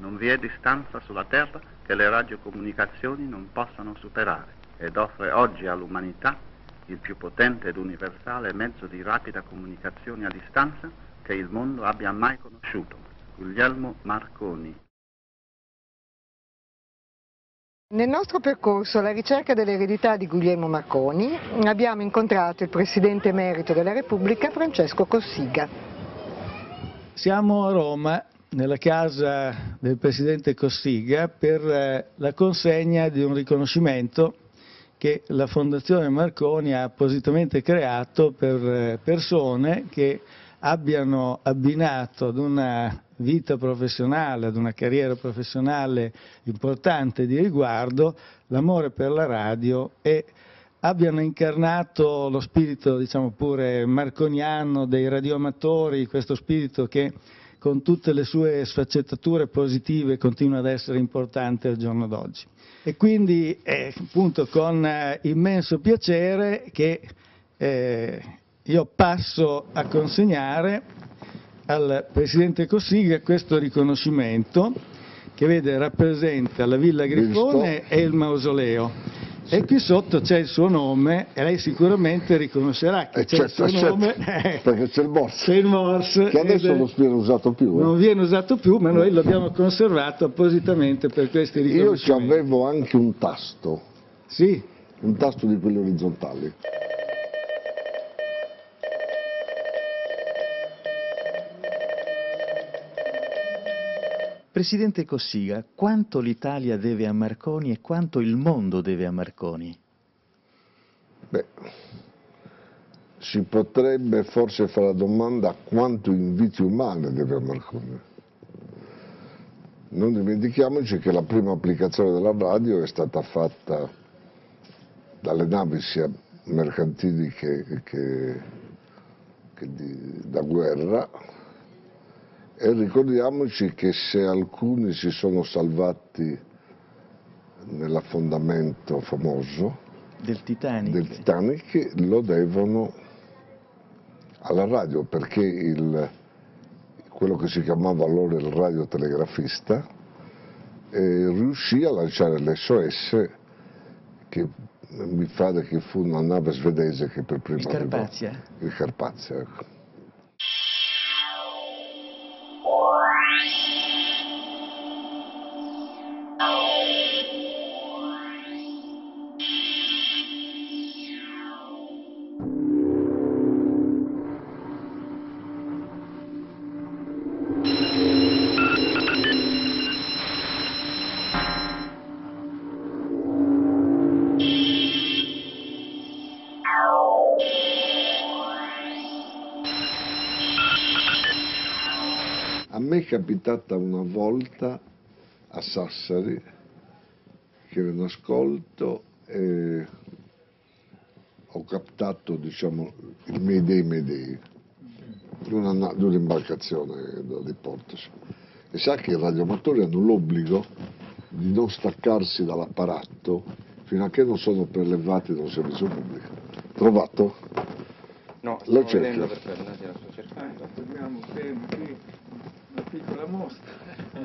Non vi è distanza sulla Terra che le radiocomunicazioni non possano superare ed offre oggi all'umanità il più potente ed universale mezzo di rapida comunicazione a distanza che il mondo abbia mai conosciuto. Guglielmo Marconi. Nel nostro percorso alla ricerca dell'eredità di Guglielmo Marconi abbiamo incontrato il Presidente Emerito della Repubblica Francesco Cossiga. Siamo a Roma nella casa del Presidente Cossiga per eh, la consegna di un riconoscimento che la Fondazione Marconi ha appositamente creato per eh, persone che abbiano abbinato ad una vita professionale, ad una carriera professionale importante di riguardo, l'amore per la radio e abbiano incarnato lo spirito, diciamo pure, marconiano dei radioamatori, questo spirito che con tutte le sue sfaccettature positive continua ad essere importante al giorno d'oggi. E quindi è appunto con eh, immenso piacere che eh, io passo a consegnare al Presidente Cossiga questo riconoscimento che vede rappresenta la Villa Grifone e il mausoleo. E qui sotto c'è il suo nome e lei sicuramente riconoscerà che eh, c'è certo, il suo certo, nome. Perché c'è il Morse. C'è il Morse. Che adesso non viene usato più. Eh. Non viene usato più, ma noi l'abbiamo conservato appositamente per questi riconoscimenti. Io ci avevo anche un tasto. Sì. Un tasto di quelli orizzontali. Presidente Cossiga, quanto l'Italia deve a Marconi e quanto il mondo deve a Marconi? Beh, si potrebbe forse fare la domanda quanto in vite umane deve a Marconi. Non dimentichiamoci che la prima applicazione della radio è stata fatta dalle navi sia mercantili che, che, che di, da guerra e ricordiamoci che se alcuni si sono salvati nell'affondamento famoso del Titanic. del Titanic, lo devono alla radio perché il, quello che si chiamava allora il radiotelegrafista eh, riuscì a lanciare l'SOS che mi pare che fu una nave svedese che per prima il Carpazia. Arrivò, il Carpazia ecco. Bye. Capitata una volta a Sassari che ero in ascolto e ho captato diciamo, il Mayday Mayday di un'imbarcazione da diporto. E sa che i radioamatori hanno l'obbligo di non staccarsi dall'apparato fino a che non sono prelevati da un servizio pubblico. Trovato? No, lo cerco. lo sto cercando. Qui piccola mostra.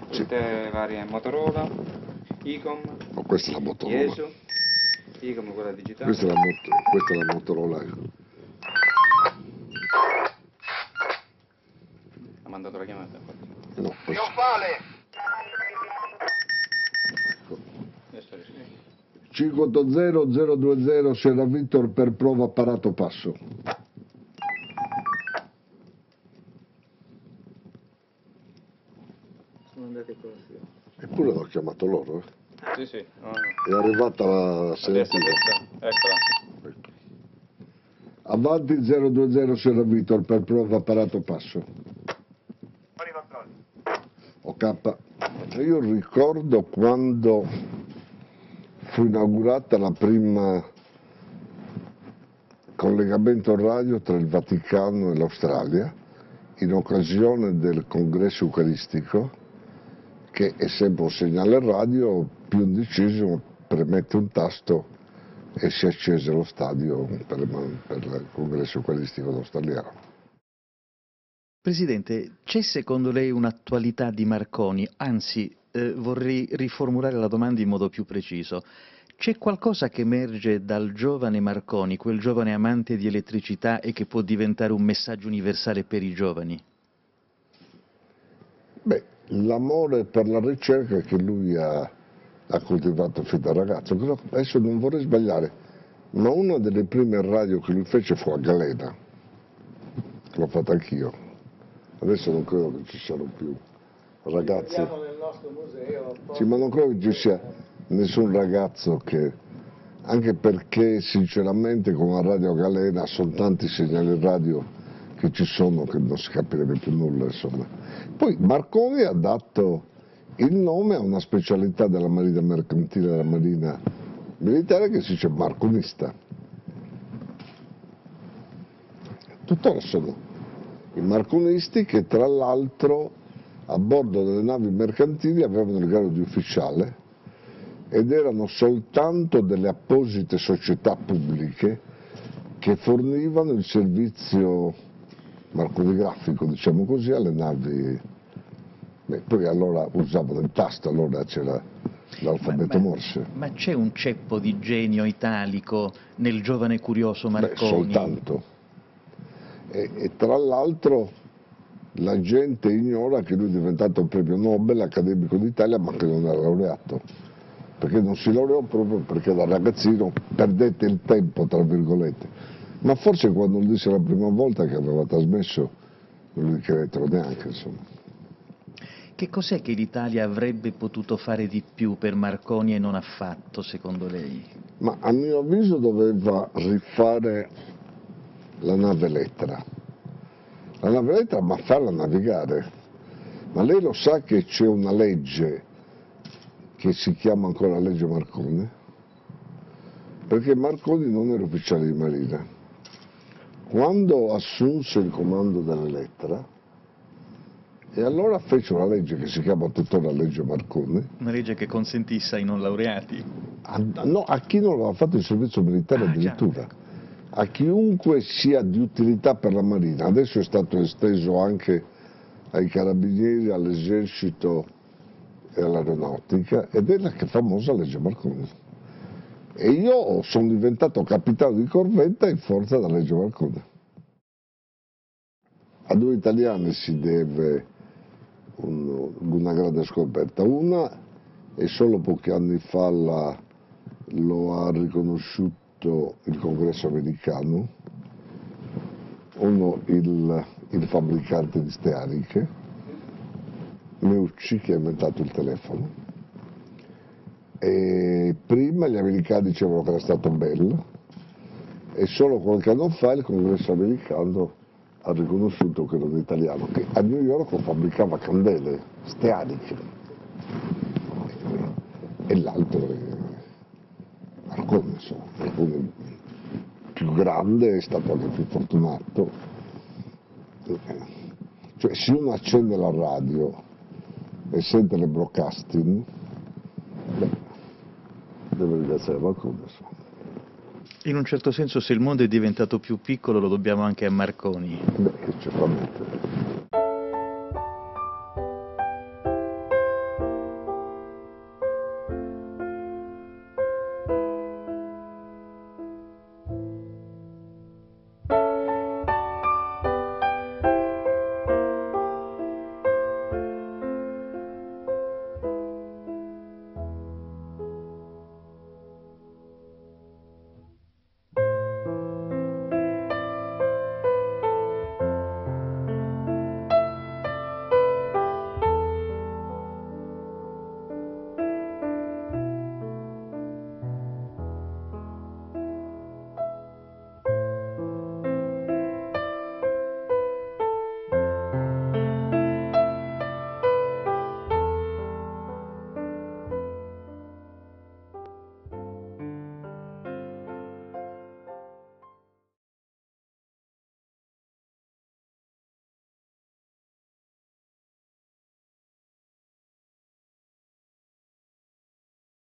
Tutte varie Motorola, Icom, oh, questa è la Motorola. Ieso, Icom quella digitale. Questa è la, questa è la Motorola. Ha mandato la chiamata? No, questo... Trionfale! 580 020 Serra Victor per prova apparato passo. Eppure l'ho chiamato loro. Eh? Sì, sì. No, no. È arrivata la selettiva. Eccola. Ecco. Avanti 020 Sierra Victor per prova apparato passo. Ok. Io ricordo quando fu inaugurata la prima collegamento radio tra il Vaticano e l'Australia in occasione del congresso eucaristico che è sempre un segnale radio, più indeciso premette un tasto e si è acceso lo stadio per, per il congresso qualistico australiano. Presidente, c'è secondo lei un'attualità di Marconi, anzi eh, vorrei riformulare la domanda in modo più preciso. C'è qualcosa che emerge dal giovane Marconi, quel giovane amante di elettricità e che può diventare un messaggio universale per i giovani? Beh, l'amore per la ricerca che lui ha, ha coltivato fin da ragazzo. Adesso non vorrei sbagliare, ma una delle prime radio che lui fece fu a Galena. L'ho fatta anch'io. Adesso non credo che ci siano più ragazzi. nel nostro museo. Sì, ma non credo che ci sia nessun ragazzo che, anche perché sinceramente con la radio Galena sono tanti segnali radio che ci sono che non si capirebbe più nulla insomma. Poi Marconi ha dato il nome a una specialità della marina mercantile della marina militare che si dice marconista. Tuttora sono i marconisti che tra l'altro a bordo delle navi mercantili avevano il grado di ufficiale ed erano soltanto delle apposite società pubbliche che fornivano il servizio marconigrafico, diciamo così, alle navi. Beh, poi allora usavano il tasto, allora c'era l'alfabeto Morse. Ma c'è un ceppo di genio italico nel giovane curioso Marconi? Beh, soltanto. E, e tra l'altro la gente ignora che lui è diventato un premio Nobel accademico d'Italia ma che non era laureato perché non si laureò proprio perché da ragazzino perdette il tempo tra virgolette ma forse quando lo disse la prima volta che aveva trasmesso non gli credettero neanche insomma che cos'è che l'Italia avrebbe potuto fare di più per Marconi e non ha fatto, secondo lei? Ma a mio avviso doveva rifare la nave lettera la navetta ma farla navigare. Ma lei lo sa che c'è una legge che si chiama ancora legge Marconi? Perché Marconi non era ufficiale di marina. Quando assunse il comando dell'Elettra, e allora fece una legge che si chiama tuttora legge Marconi. Una legge che consentisse ai non laureati? A, no, a chi non aveva fatto il servizio militare ah, addirittura. Già a chiunque sia di utilità per la Marina. Adesso è stato esteso anche ai carabinieri, all'esercito e all'aeronautica ed è la famosa legge Marconi. E io sono diventato capitano di corvetta in forza della legge Marconi. A due italiani si deve un, una grande scoperta. Una, e solo pochi anni fa la, lo ha riconosciuto il congresso americano, uno il, il fabbricante di steariche, Meucci che ha inventato il telefono, e prima gli americani dicevano che era stato bello e solo qualche anno fa il congresso americano ha riconosciuto che era un italiano che a New York fabbricava candele steariche e l'altro Marconi, insomma, Marconi più grande, è stato anche più fortunato. Cioè, se uno accende la radio e sente le broadcasting, deve ringraziare insomma. In un certo senso se il mondo è diventato più piccolo lo dobbiamo anche a Marconi. Beh, certamente.